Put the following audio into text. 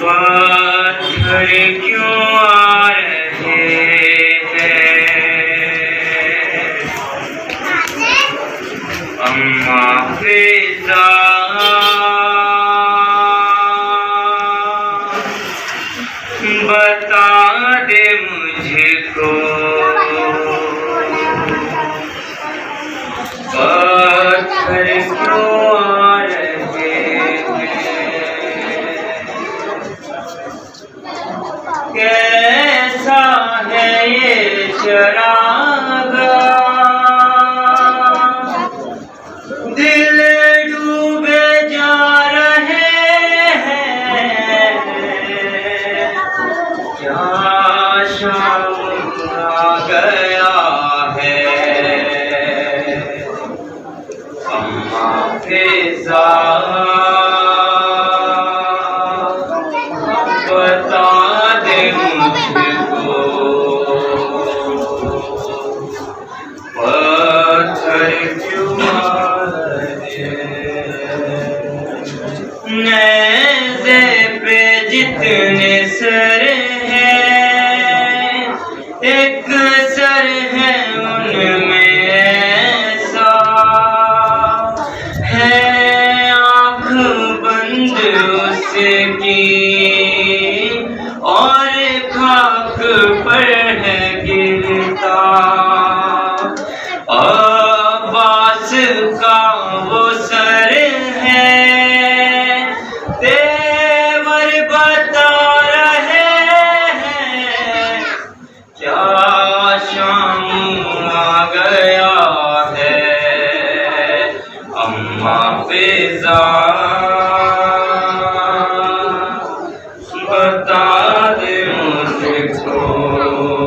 پاتھر کیوں آ رہے ہیں اماں فضا بتا دے مجھ کو پتھر کیوں کیسا ہے یہ چراغ؟ دل ڈوبے جا رہے ہیں۔ کیا شام آ گیا ہے؟ اماں فضا اور خاک پر ہے گرتا۔ وہ سر ہے تیور بتا رہے ہیں۔ کیا شام آ گیا ہے۔ اماں فضا بتا دے مجھ کو۔